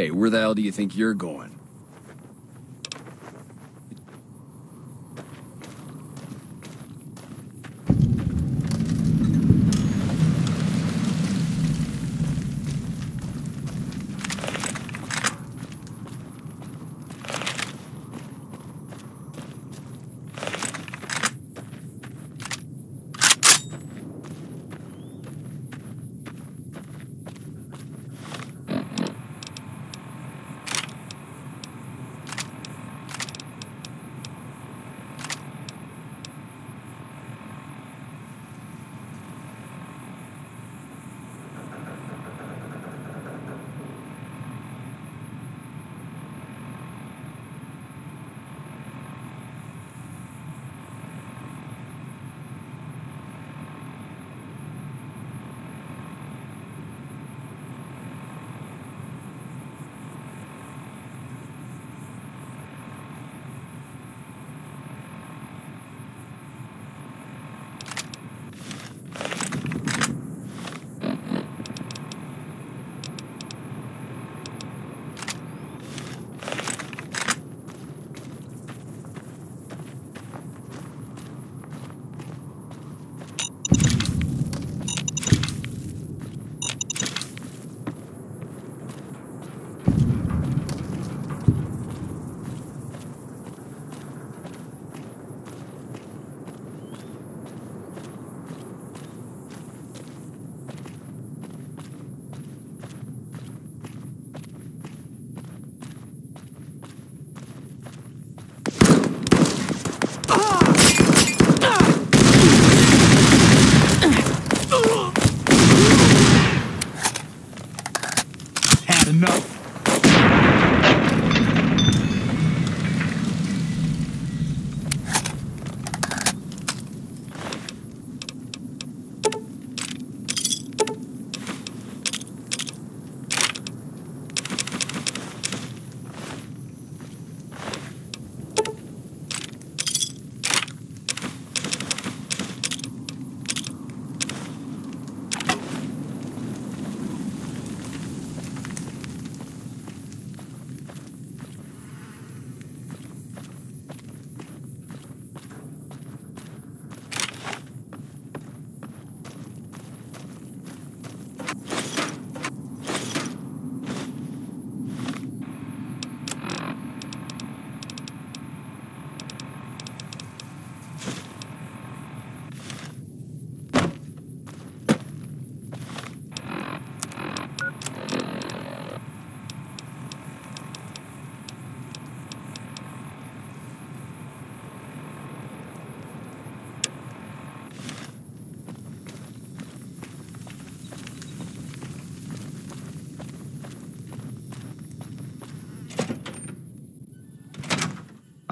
Hey, where the hell do you think you're going?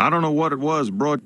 I don't know what it was, bro.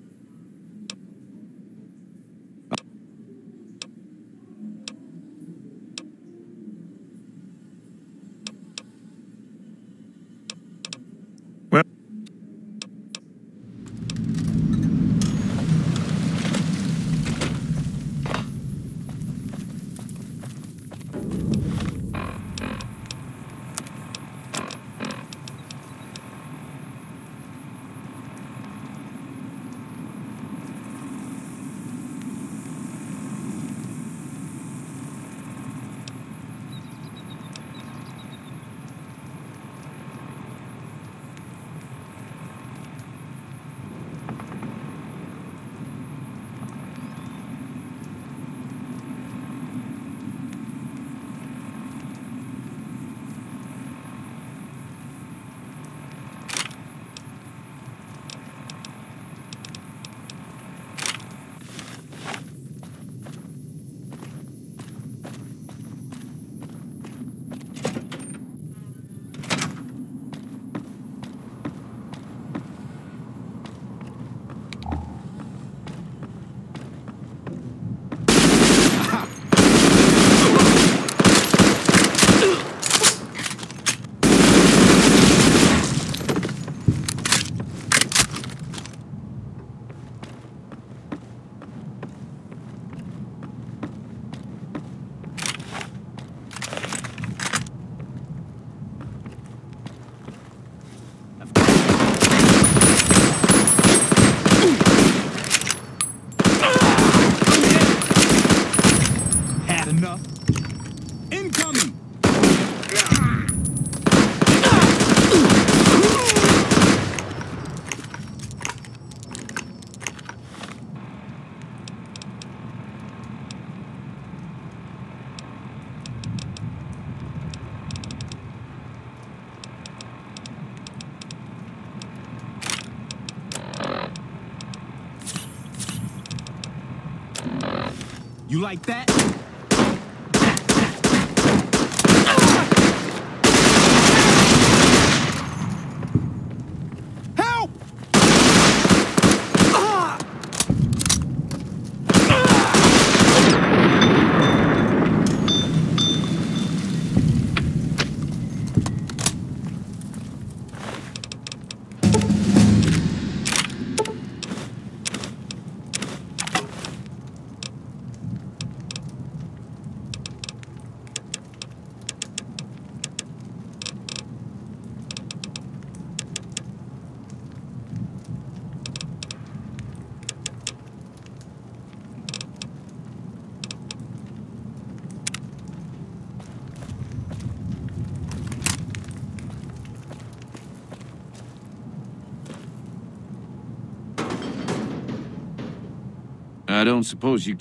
Like that? I don't suppose you.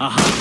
Aha.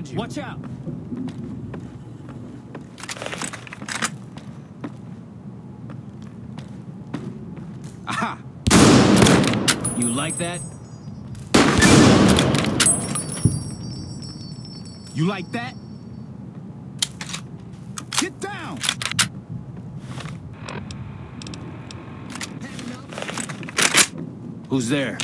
Found you. Watch out! Aha! You like that? You like that? Get down! Who's there?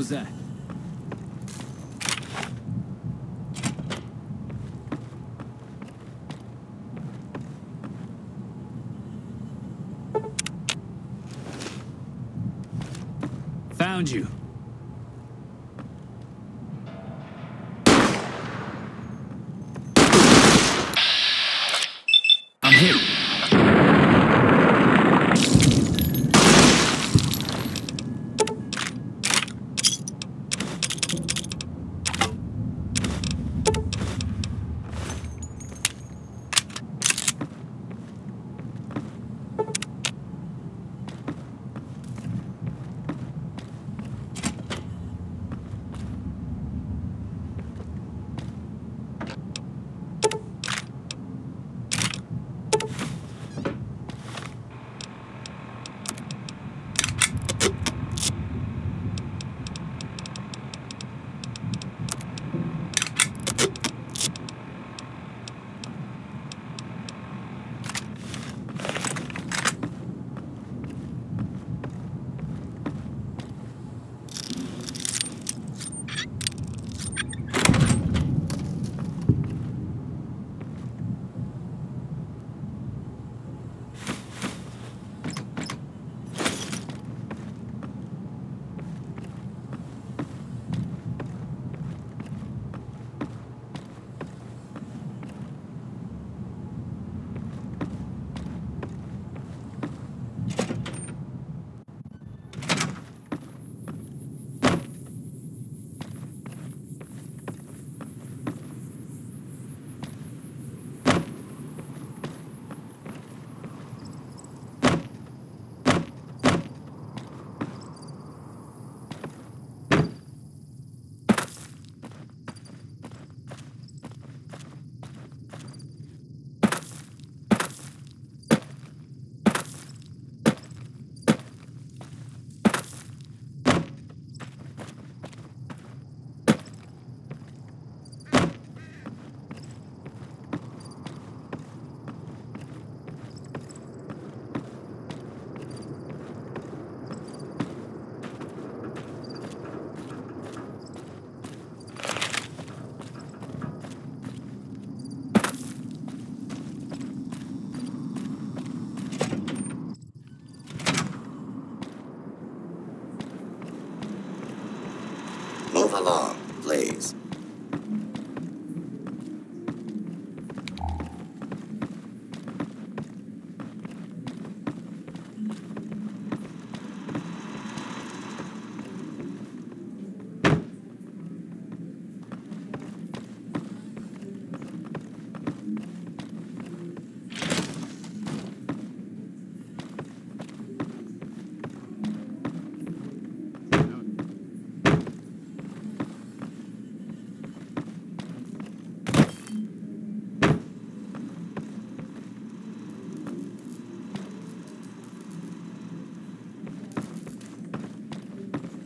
Was that? Found you.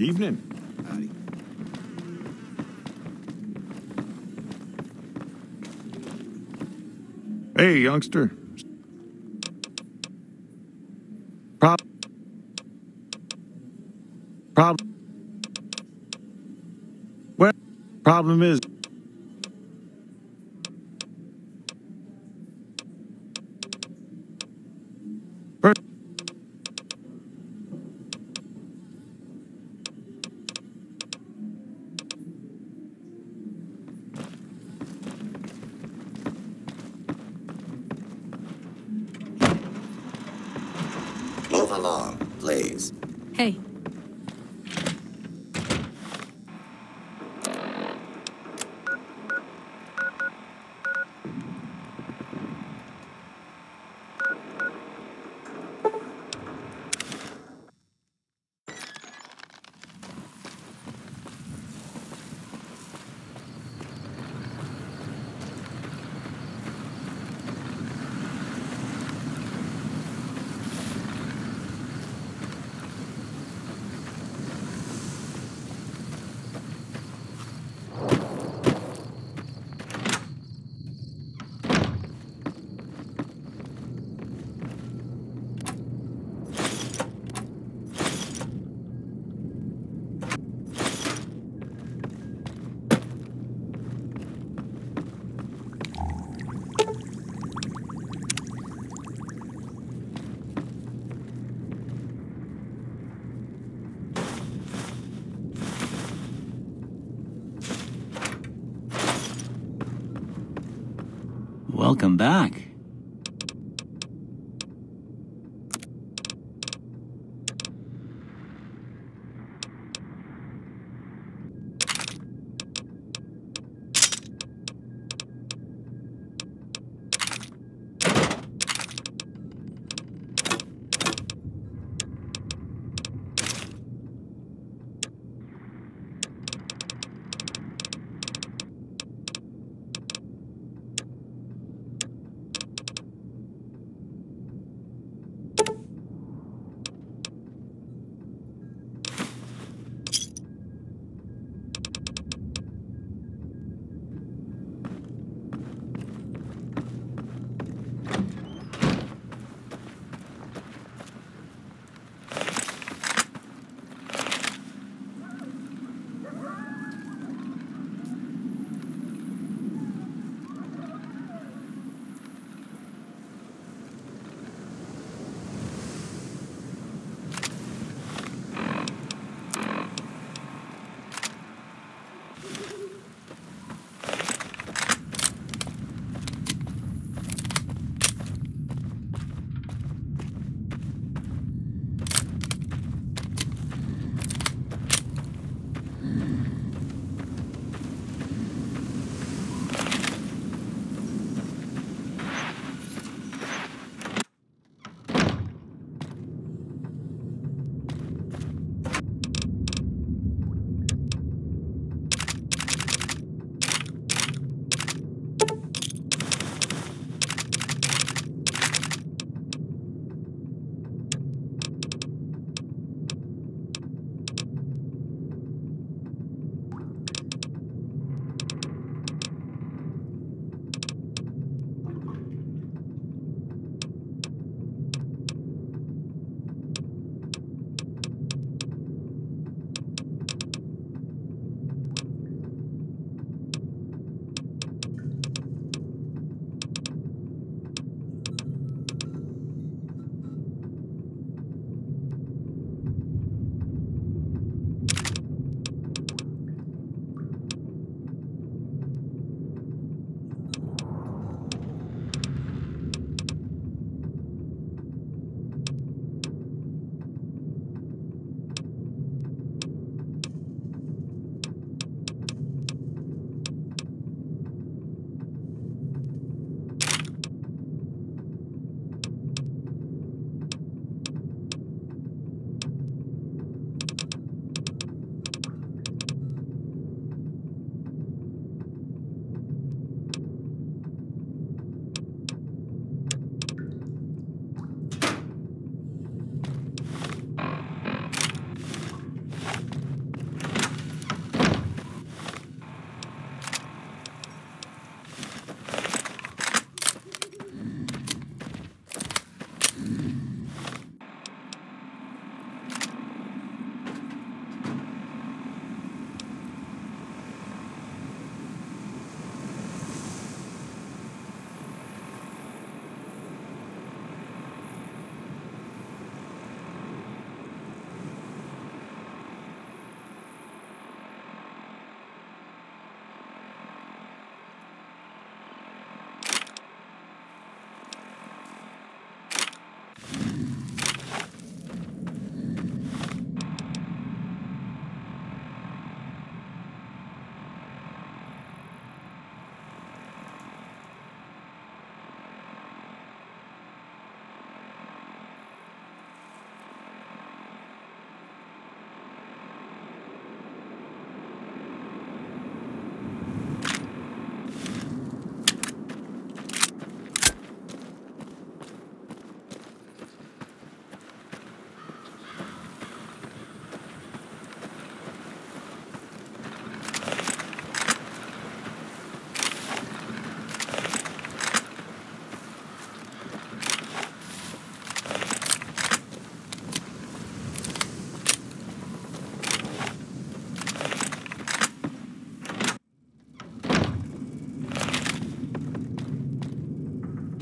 Evening. Howdy. Hey, youngster. Prob. Prob. Well, problem is. Move along, please. Hey, Welcome back.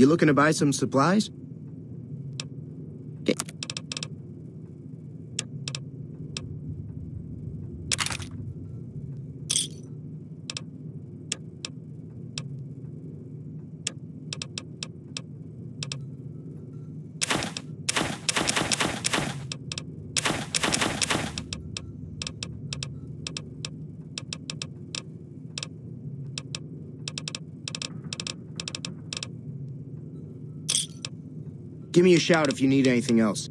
You looking to buy some supplies? Give me a shout if you need anything else.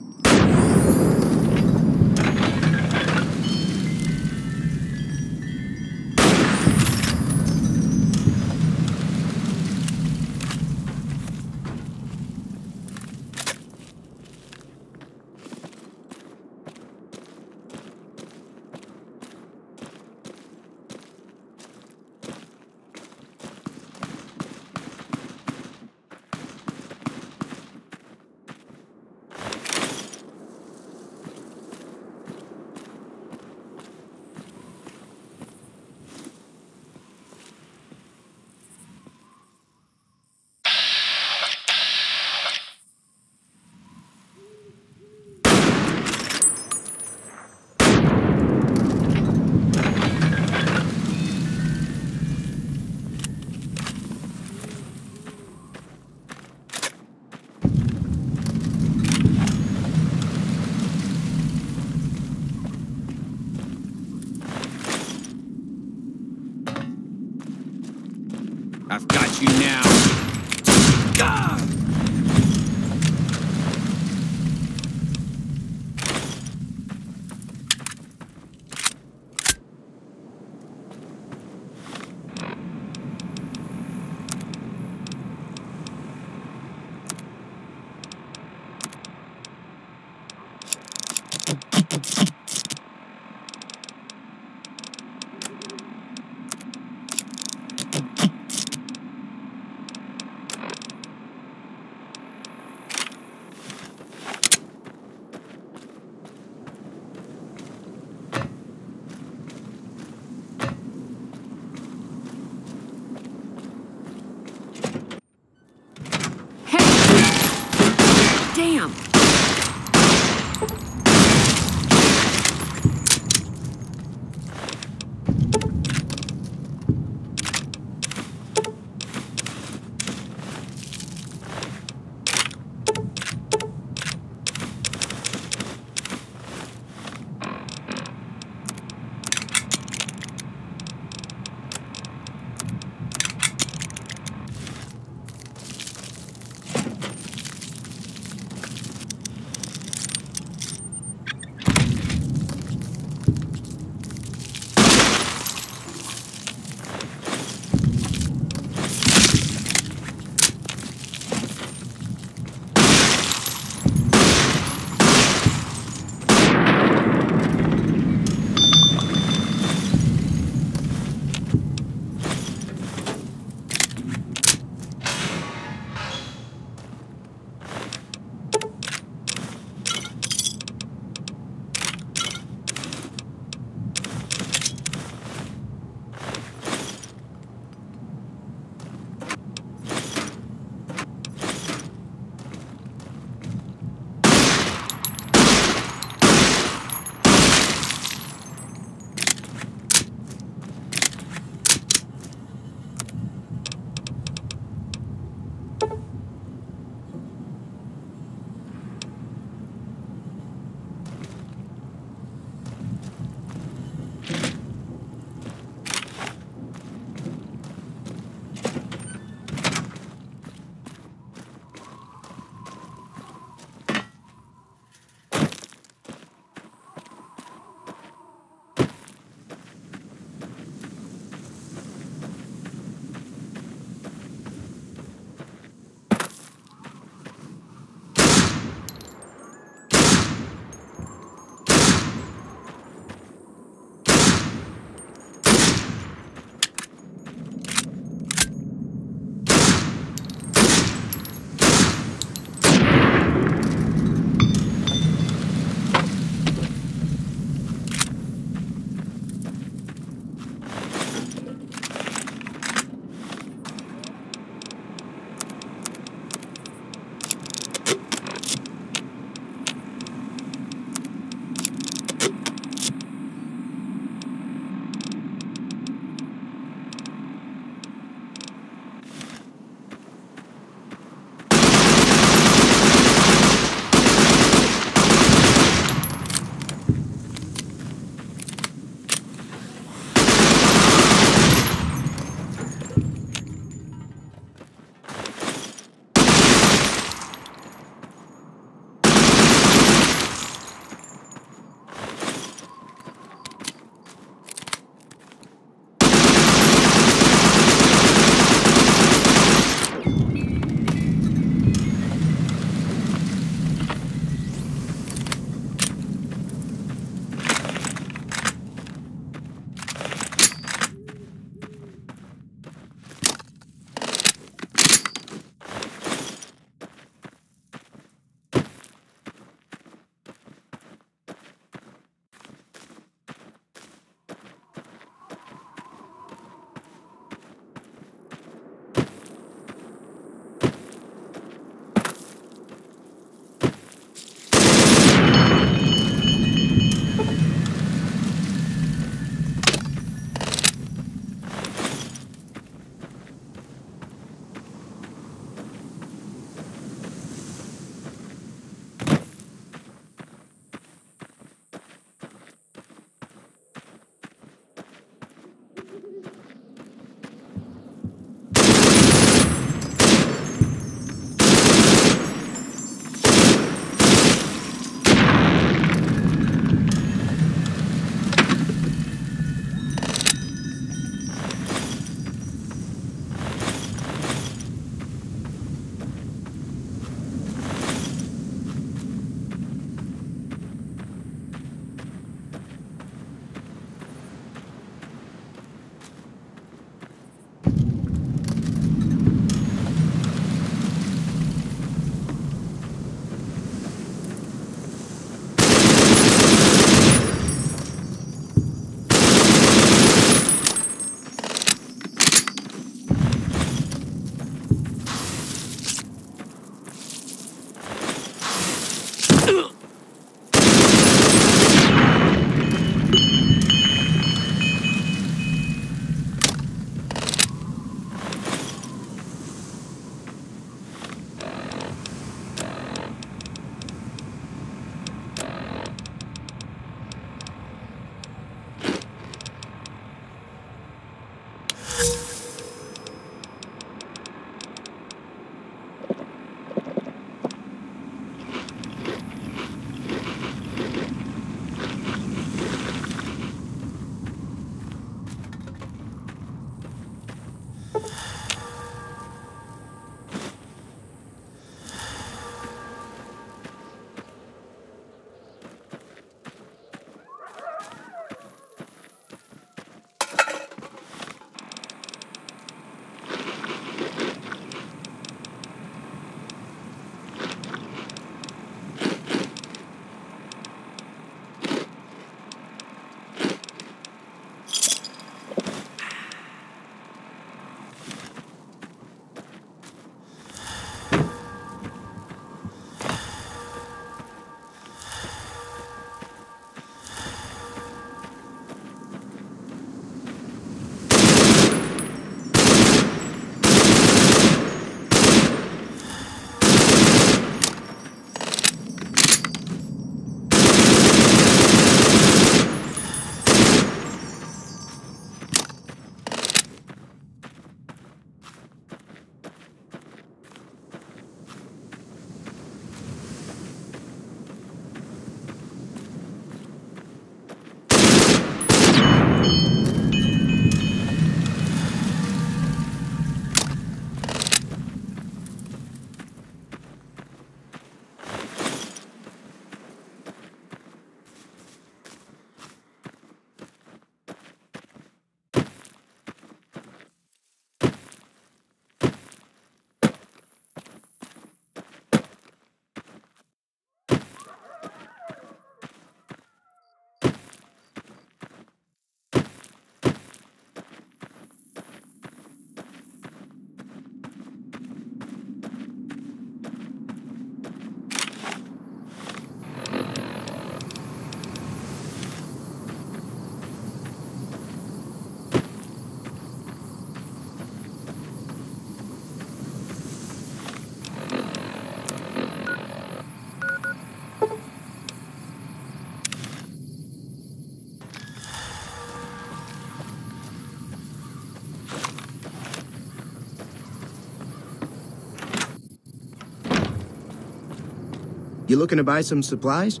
You looking to buy some supplies?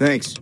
Thanks.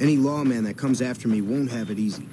Any lawman that comes after me won't have it easy.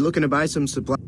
Looking to buy some supply?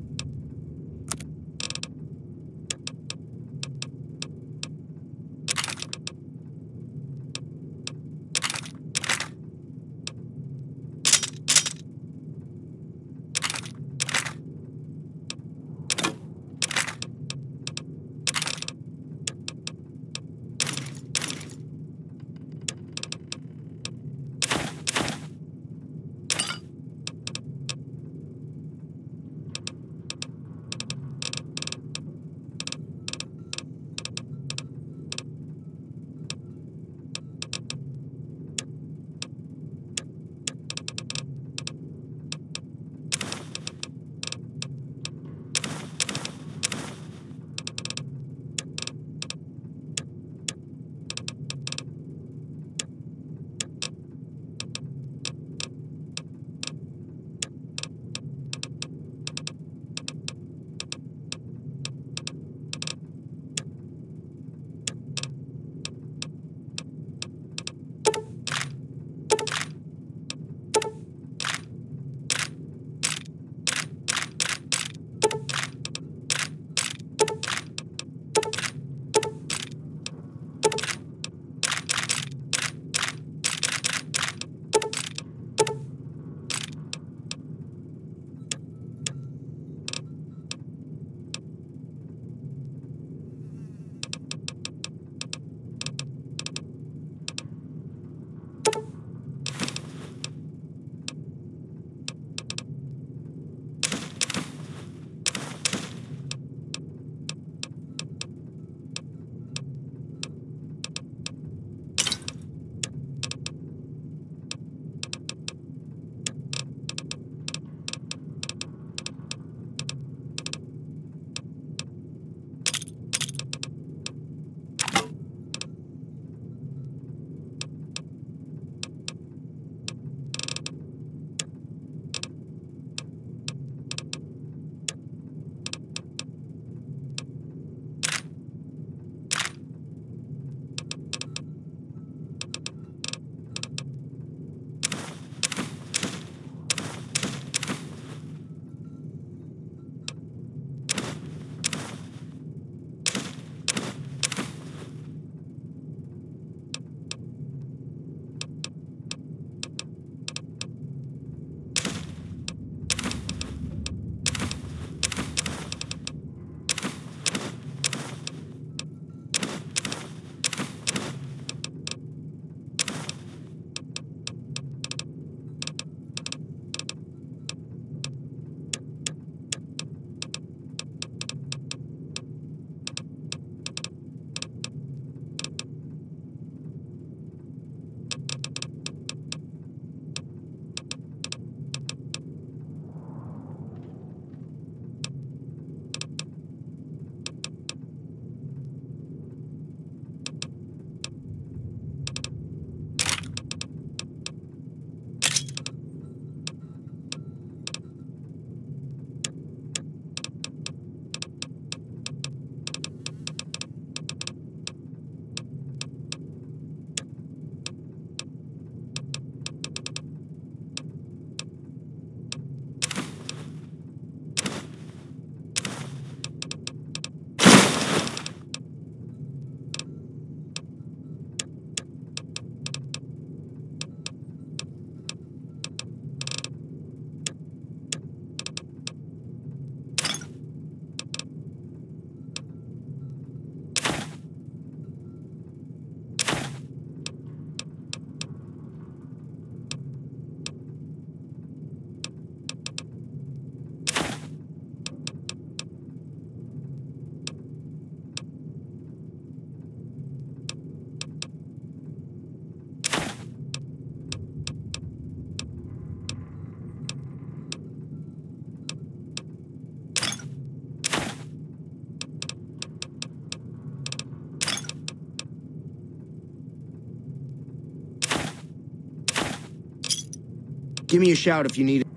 Give me a shout if you need it.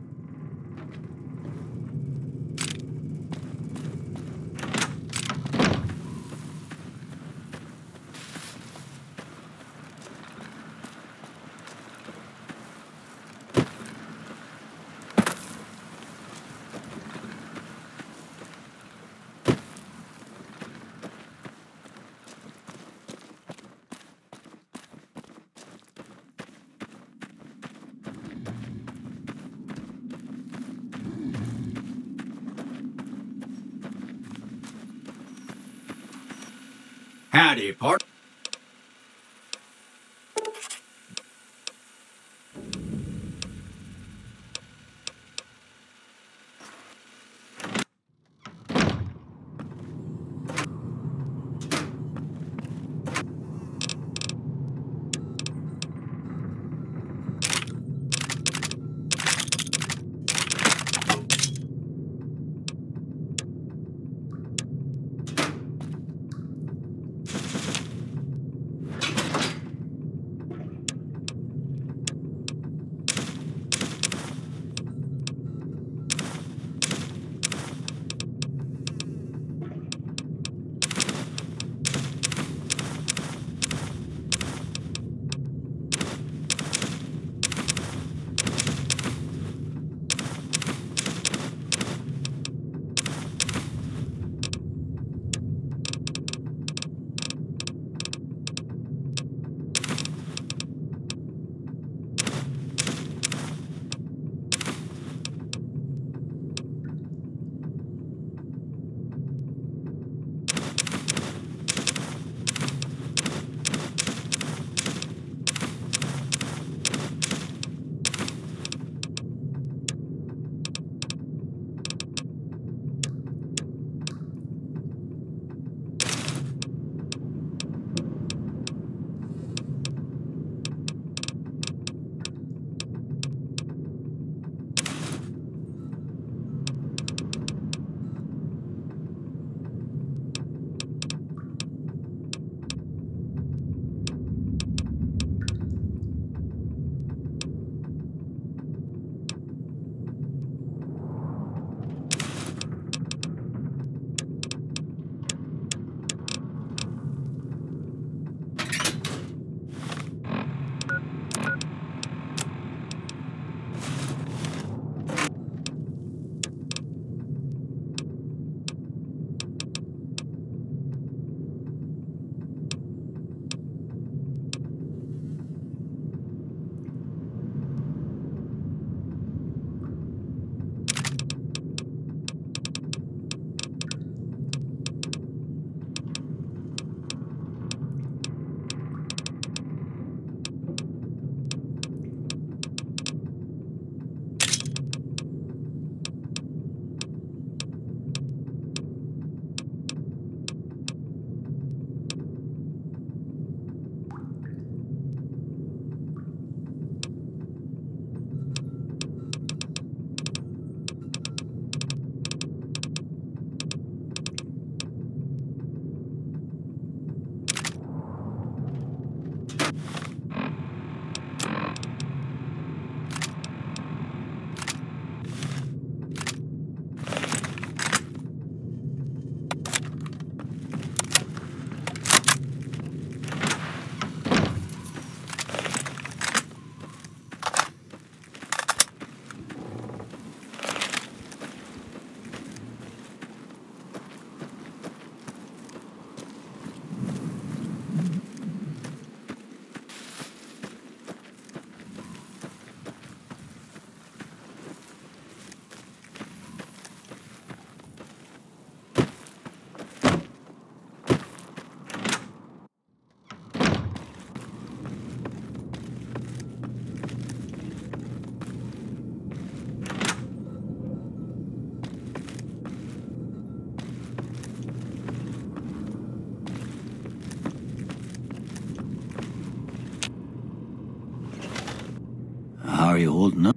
How are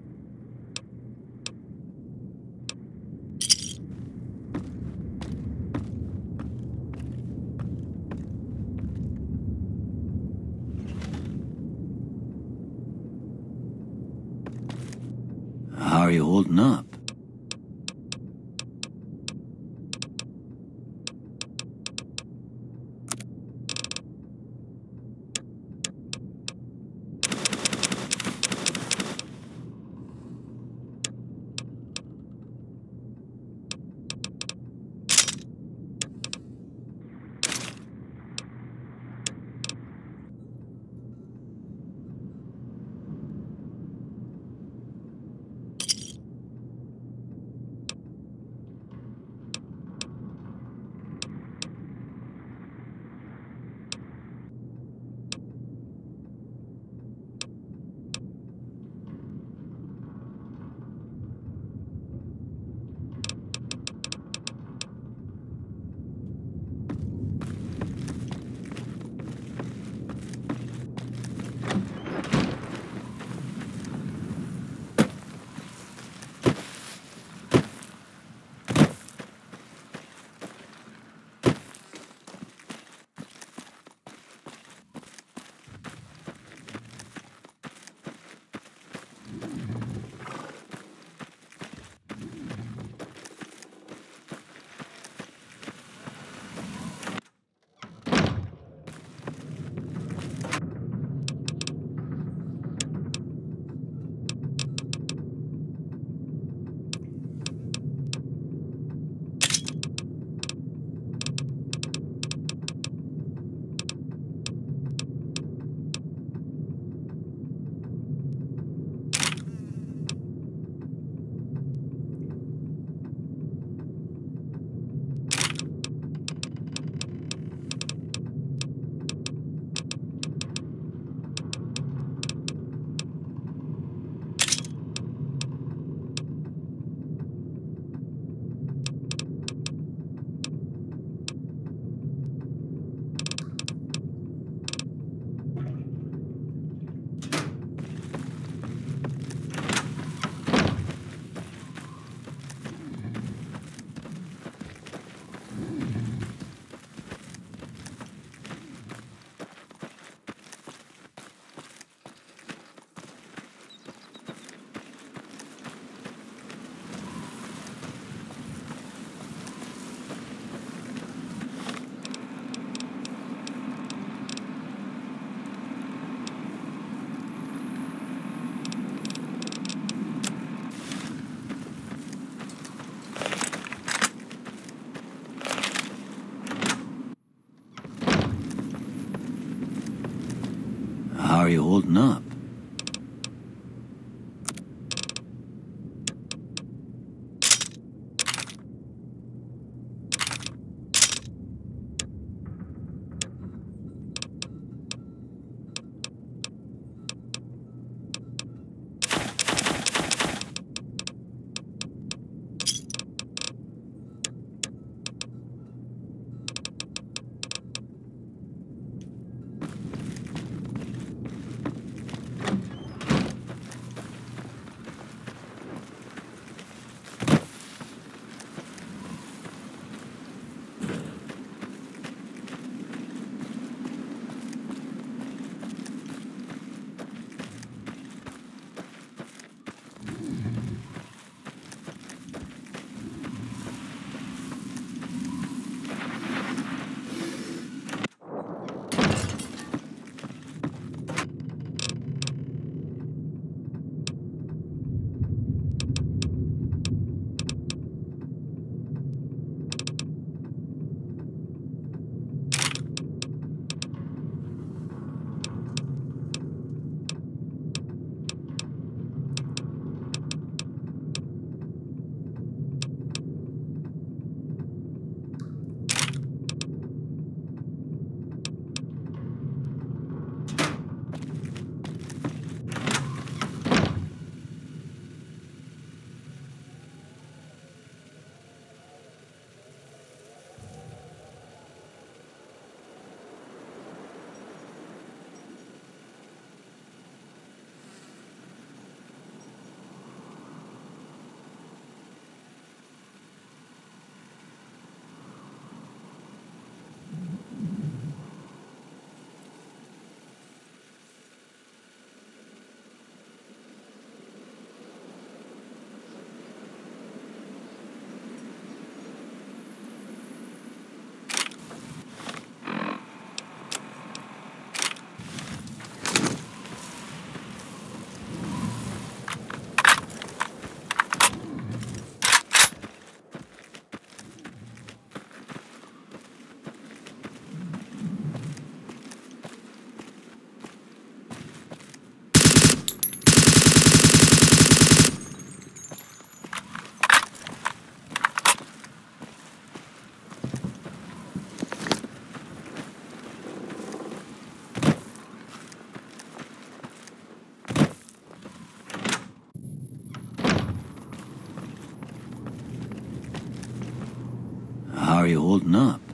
up?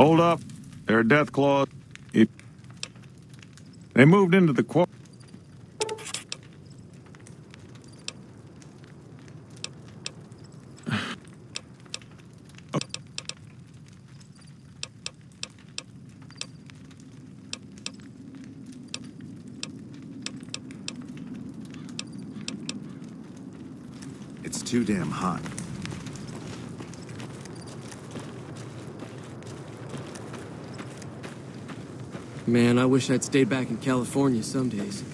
Hold up. There are Deathclaws. If they moved into the quar It's too damn hot. Man, I wish I'd stayed back in California some days.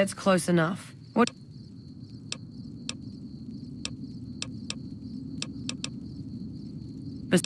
That's close enough. What? Bes-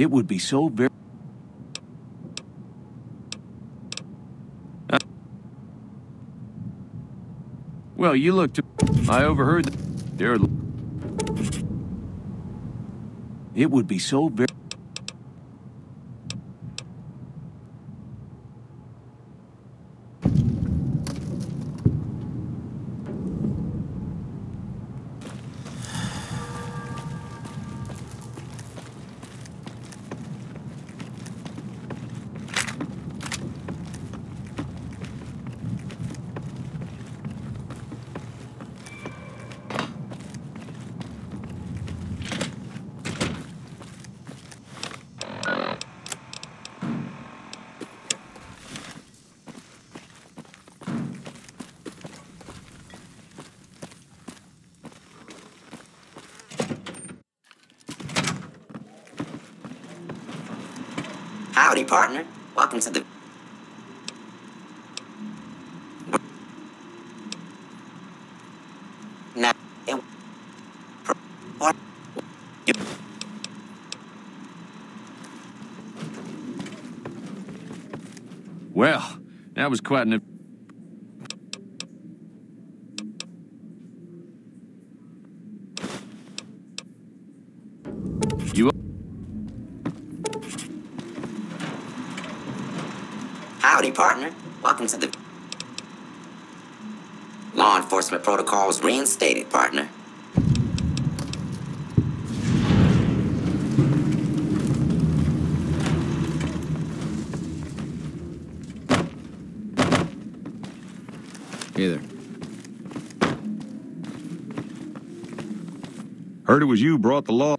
It would be so very. Uh. Well, you looked. I overheard. that They're. It would be so very. Howdy, partner. Welcome to the. Now, eh, what? Well, that was quite an. You Howdy, partner. Welcome to the. Law enforcement protocols reinstated, partner. Hey there. Heard it was you brought the law.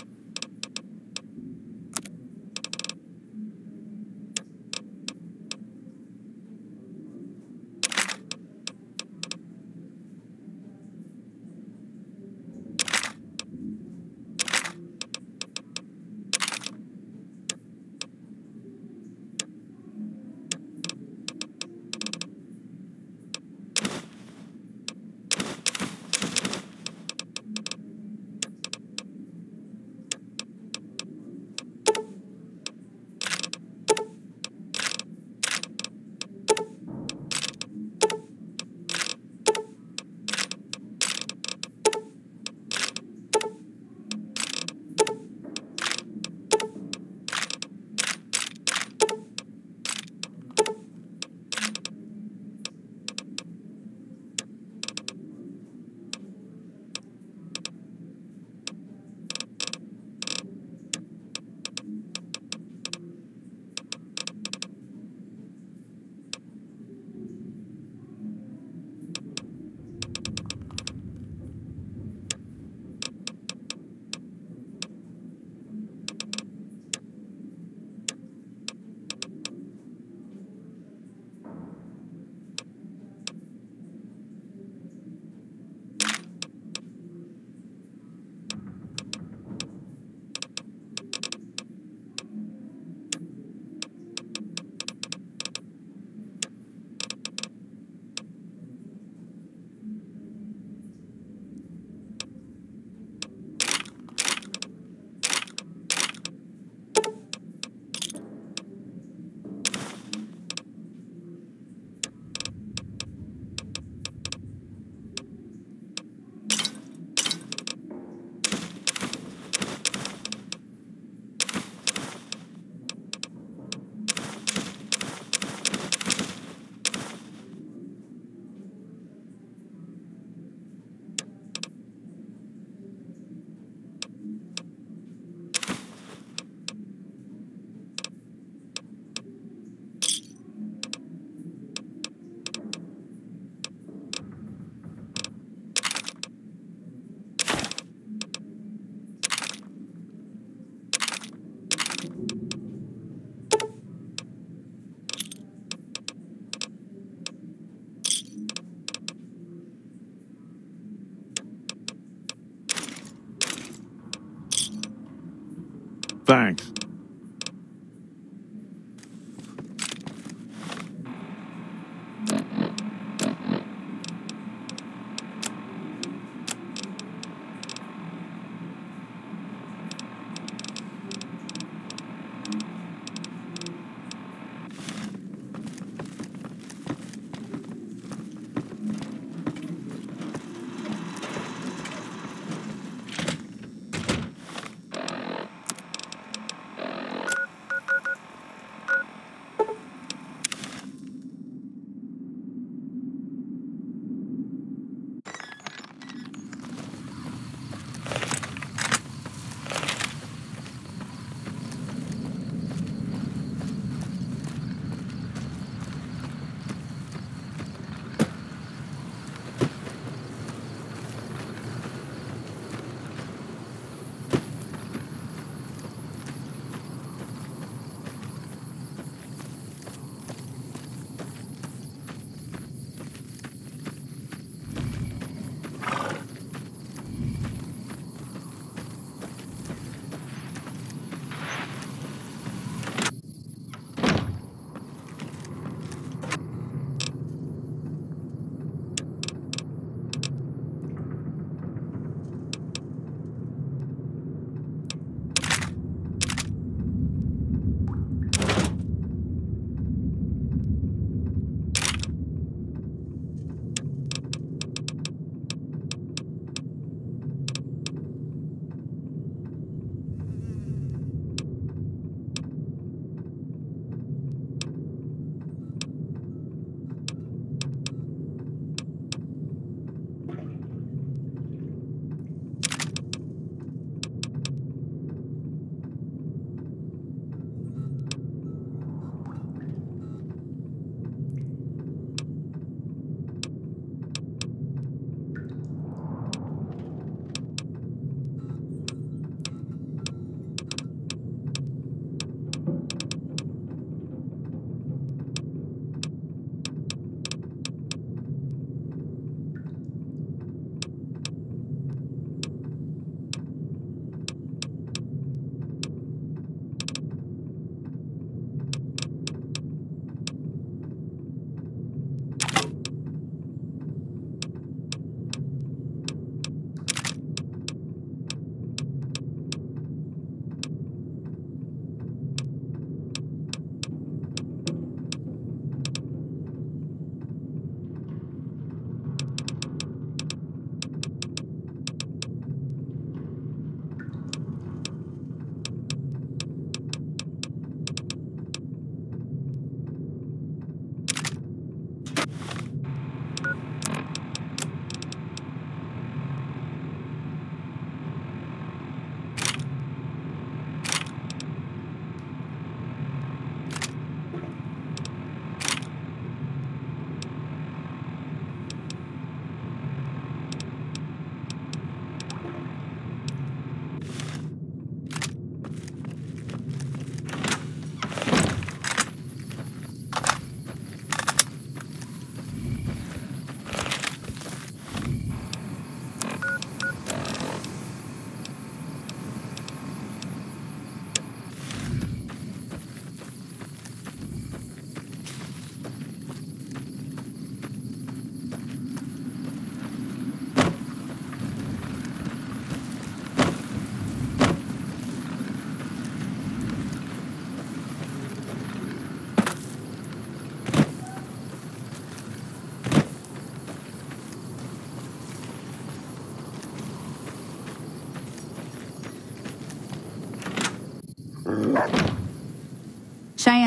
Thanks.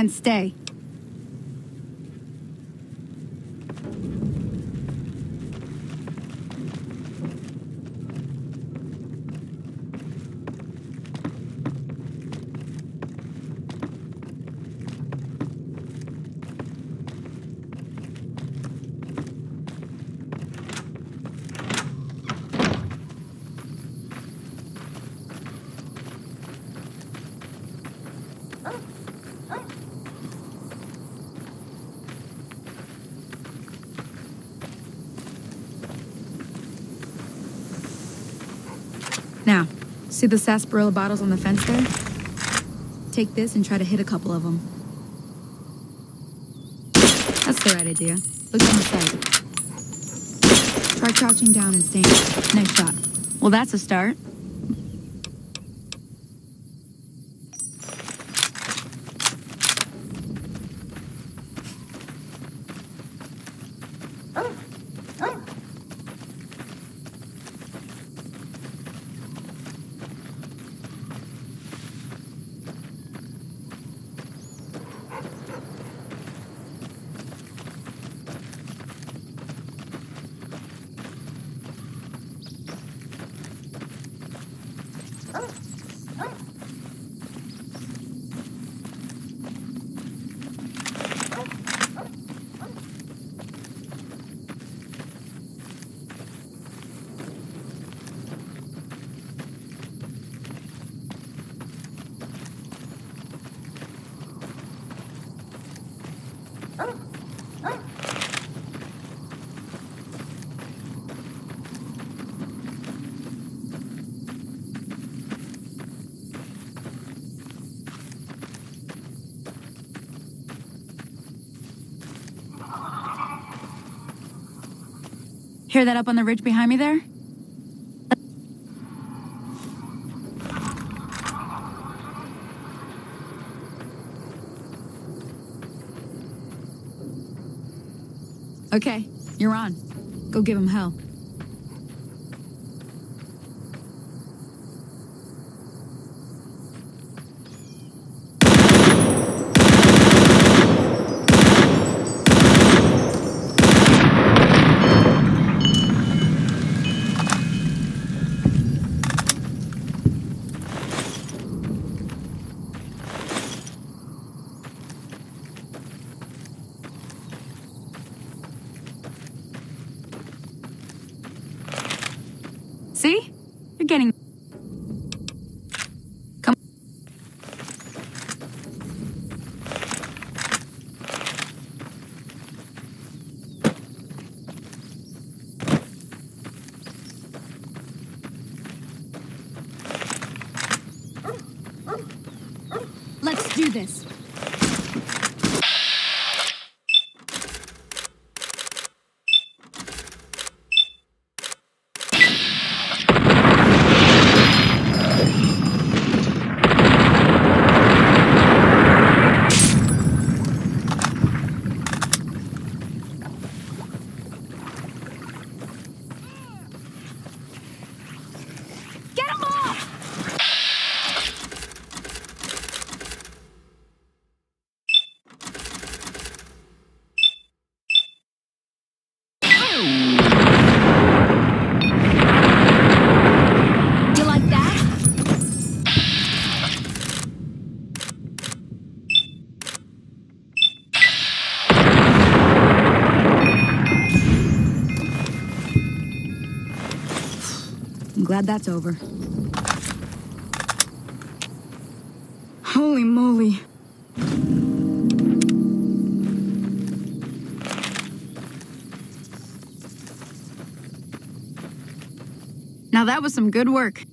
Cheyenne, stay. Now, see the sarsaparilla bottles on the fence there? Take this and try to hit a couple of them. That's the right idea. Look on the side. Try crouching down and staying. Nice shot. Well, that's a start. Hear that up on the ridge behind me there? Okay, you're on. Go give him hell. Glad that's over. Holy moly. Now that was some good work.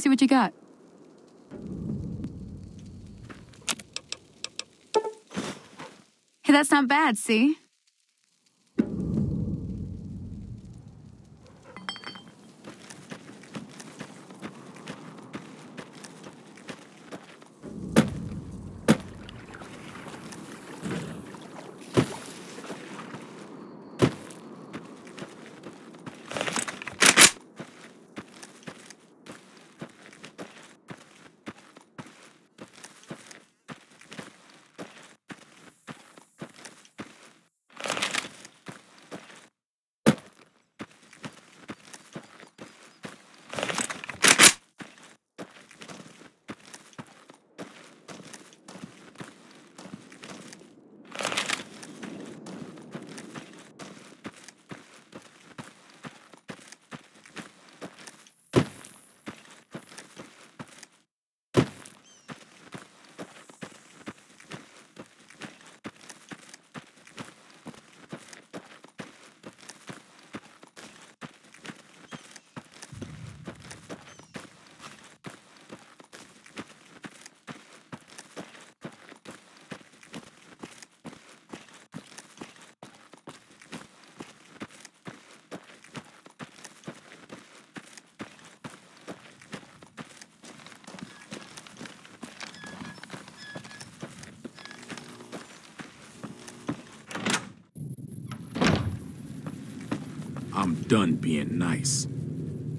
See what you got. Hey, that's not bad, see? I'm done being nice.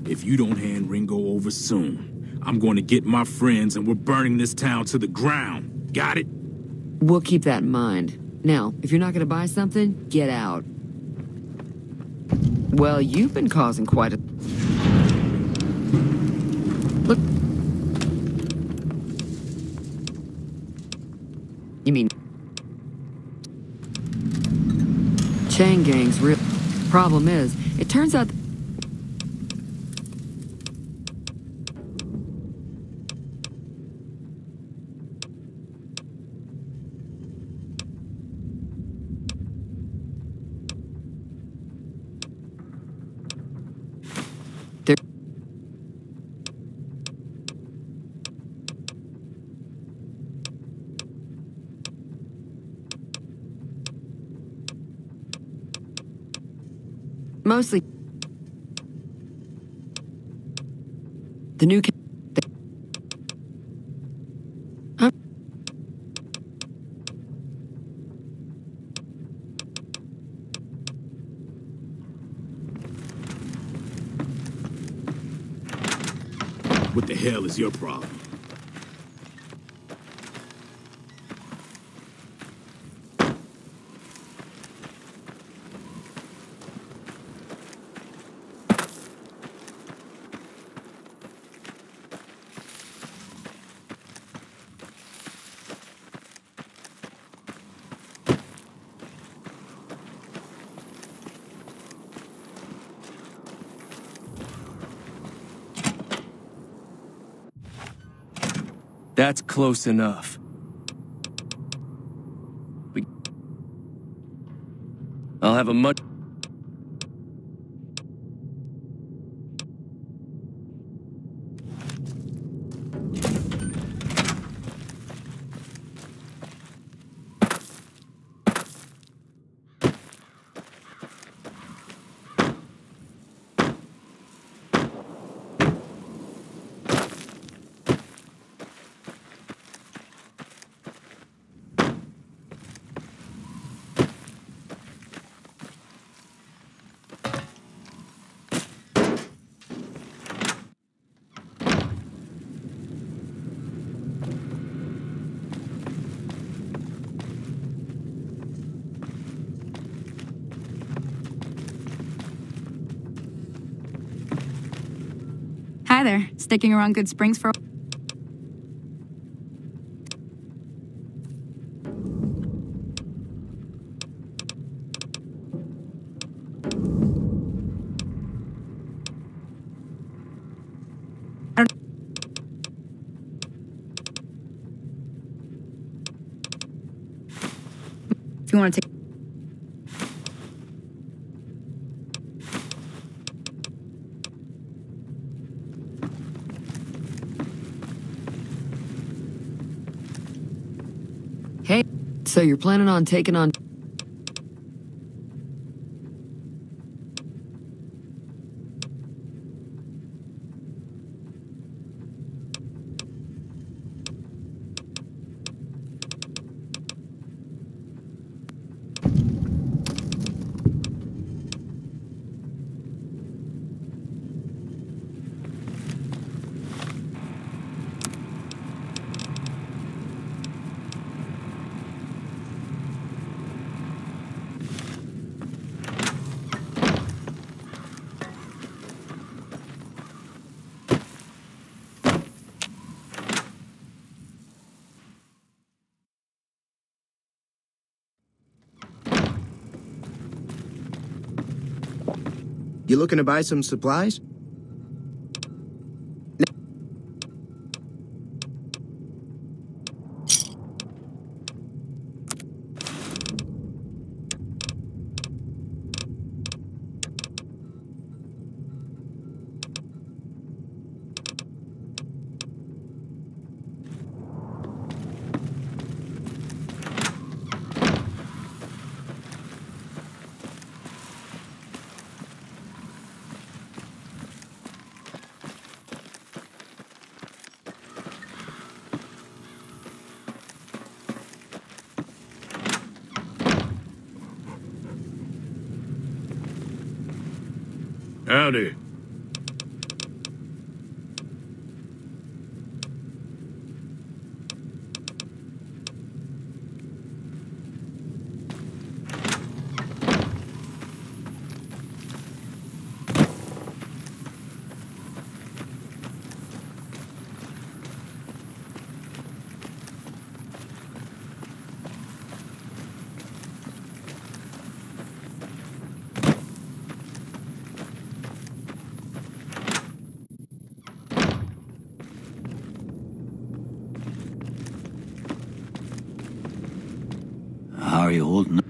If you don't hand Ringo over soon, I'm going to get my friends and we're burning this town to the ground. Got it? We'll keep that in mind. Now, if you're not gonna buy something, get out. Well, you've been causing quite a... Look... You mean... Chain gang's real... Problem is, it turns out... The new... What the hell is your problem? That's close enough. I'll have a much... Hi there. Sticking around Goodsprings for... so you're planning on taking on. You looking to buy some supplies? Howdy. How are you holding up?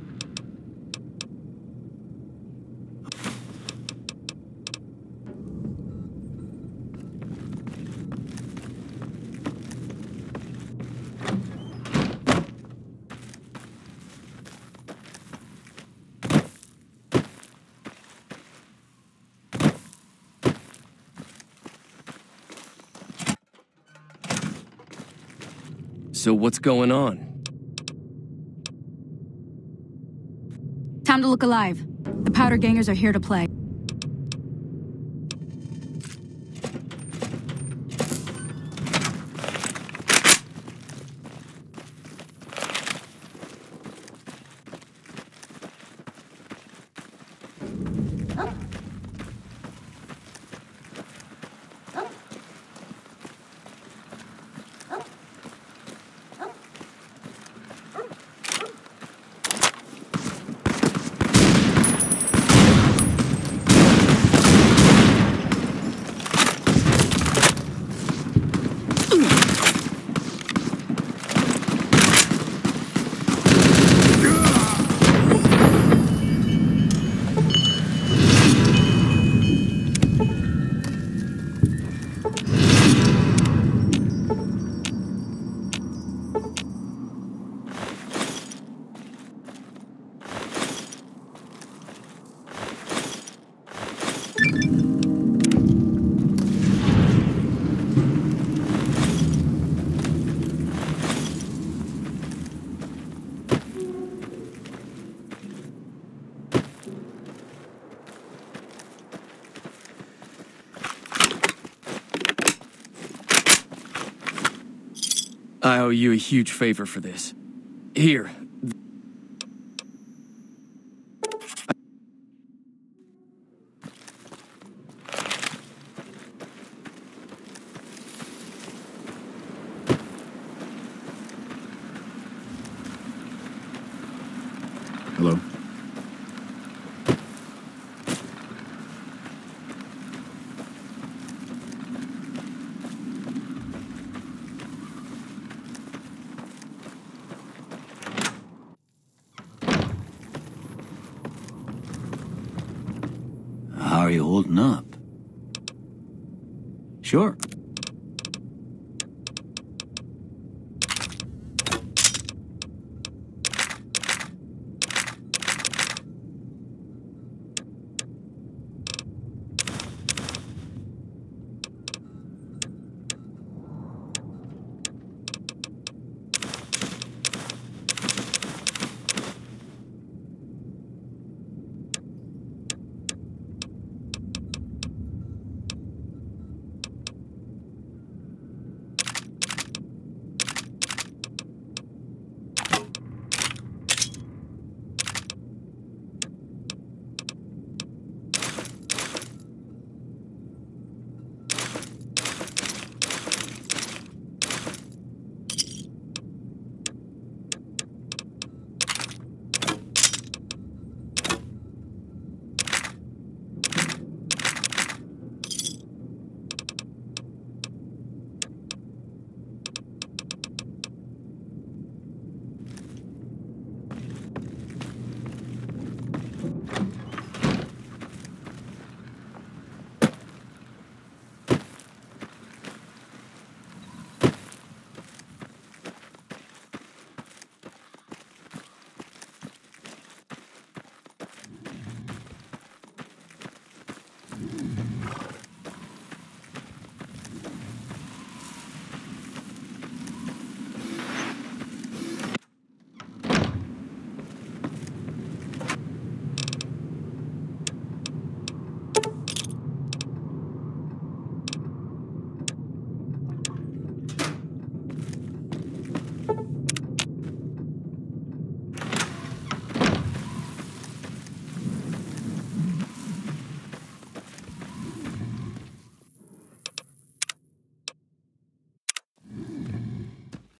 So what's going on? Time to look alive. The powder gangers are here to play. I owe you a huge favor for this. Here.